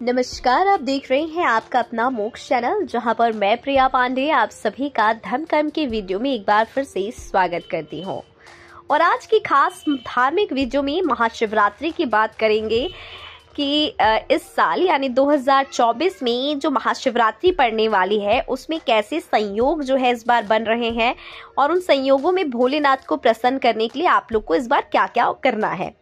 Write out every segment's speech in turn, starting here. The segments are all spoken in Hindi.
नमस्कार, आप देख रहे हैं आपका अपना मोक्ष चैनल, जहाँ पर मैं प्रिया पांडे, आप सभी का धर्म कर्म के वीडियो में एक बार फिर से स्वागत करती हूँ। और आज की खास धार्मिक वीडियो में महाशिवरात्रि की बात करेंगे कि इस साल, यानी 2024 में जो महाशिवरात्रि पड़ने वाली है, उसमें कैसे संयोग जो है इस बार बन रहे हैं और उन संयोगों में भोलेनाथ को प्रसन्न करने के लिए आप लोग को इस बार क्या क्या करना है।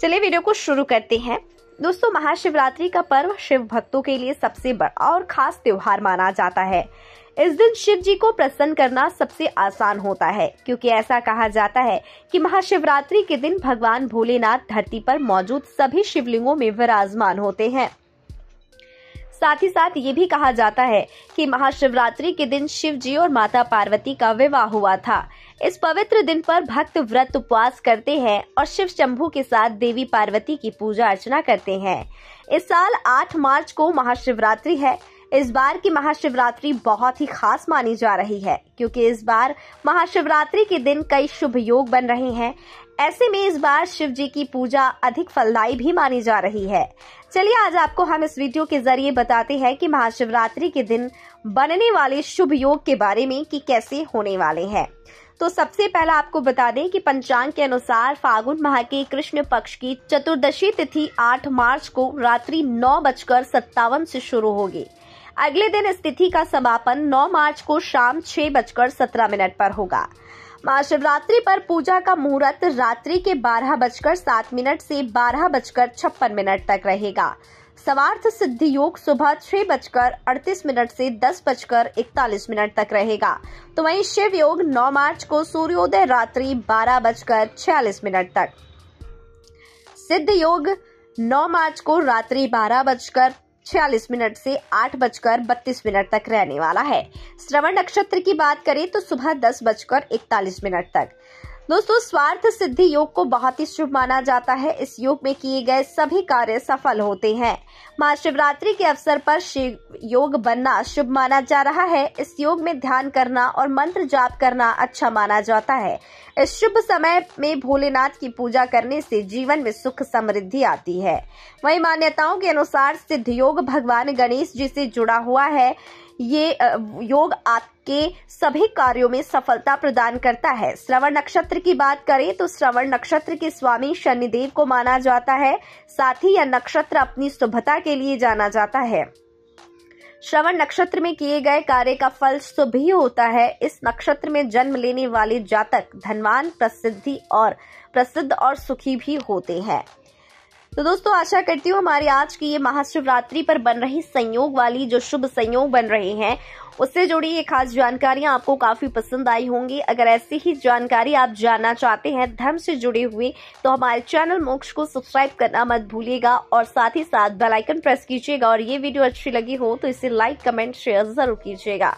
चलिए वीडियो को शुरू करते हैं। दोस्तों, महाशिवरात्रि का पर्व शिव भक्तों के लिए सबसे बड़ा और खास त्योहार माना जाता है। इस दिन शिव जी को प्रसन्न करना सबसे आसान होता है, क्योंकि ऐसा कहा जाता है कि महाशिवरात्रि के दिन भगवान भोलेनाथ धरती पर मौजूद सभी शिवलिंगों में विराजमान होते हैं। साथ ही साथ ये भी कहा जाता है कि महाशिवरात्रि के दिन शिव जी और माता पार्वती का विवाह हुआ था। इस पवित्र दिन पर भक्त व्रत उपवास करते हैं और शिव शंभु के साथ देवी पार्वती की पूजा अर्चना करते हैं। इस साल 8 मार्च को महाशिवरात्रि है। इस बार की महाशिवरात्रि बहुत ही खास मानी जा रही है, क्योंकि इस बार महाशिवरात्रि के दिन कई शुभ योग बन रहे हैं। ऐसे में इस बार शिव जी की पूजा अधिक फलदायी भी मानी जा रही है। चलिए, आज आपको हम इस वीडियो के ज़रिए बताते हैं कि महाशिवरात्रि के दिन बनने वाले शुभ योग के बारे में कि कैसे होने वाले हैं। तो सबसे पहला आपको बता दें कि पंचांग के अनुसार फागुन माह के कृष्ण पक्ष की चतुर्दशी तिथि 8 मार्च को रात्रि नौ बजकर सत्तावन से शुरू होगी। अगले दिन इस तिथि का समापन 9 मार्च को शाम छह बजकर सत्रह मिनट पर होगा। महाशिवरात्रि पर पूजा का मुहूर्त रात्रि के बारह बजकर सात मिनट से बारह बजकर छप्पन मिनट तक रहेगा। सवार्थ सिद्धि योग सुबह छह बजकर अड़तीस मिनट से दस बजकर इकतालीस मिनट तक रहेगा। तो वहीं शिव योग 9 मार्च को सूर्योदय रात्रि बारह बजकर छियालीस मिनट तक। सिद्ध योग 9 मार्च को रात्रि बारह बजकर छियालीस मिनट से आठ बजकर बत्तीस मिनट तक रहने वाला है। श्रवण नक्षत्र की बात करें तो सुबह दस बजकर इकतालीस मिनट तक। दोस्तों, स्वार्थ सिद्धि योग को बहुत ही शुभ माना जाता है। इस योग में किए गए सभी कार्य सफल होते हैं। महाशिवरात्रि के अवसर पर शिव योग बनना शुभ माना जा रहा है। इस योग में ध्यान करना और मंत्र जाप करना अच्छा माना जाता है। इस शुभ समय में भोलेनाथ की पूजा करने से जीवन में सुख समृद्धि आती है। वही मान्यताओं के अनुसार सिद्ध योग भगवान गणेश जी से जुड़ा हुआ है। ये योग आपके सभी कार्यों में सफलता प्रदान करता है। श्रवण नक्षत्र की बात करें तो श्रवण नक्षत्र के स्वामी शनिदेव को माना जाता है। साथ ही यह नक्षत्र अपनी शुभता के लिए जाना जाता है। श्रवण नक्षत्र में किए गए कार्य का फल शुभ ही होता है। इस नक्षत्र में जन्म लेने वाले जातक धनवान, प्रसिद्धि और प्रसिद्ध और सुखी भी होते हैं। तो दोस्तों, आशा करती हूँ हमारी आज की ये महाशिवरात्रि पर बन रही संयोग वाली जो शुभ संयोग बन रहे हैं, उससे जुड़ी ये खास जानकारियाँ आपको काफ़ी पसंद आई होंगी। अगर ऐसी ही जानकारी आप जानना चाहते हैं, धर्म से जुड़े हुए तो हमारे चैनल मोक्ष को सब्सक्राइब करना मत भूलिएगा और साथ ही साथ बेलाइकन प्रेस कीजिएगा और ये वीडियो अच्छी लगी हो तो इसे लाइक, कमेंट, शेयर ज़रूर कीजिएगा।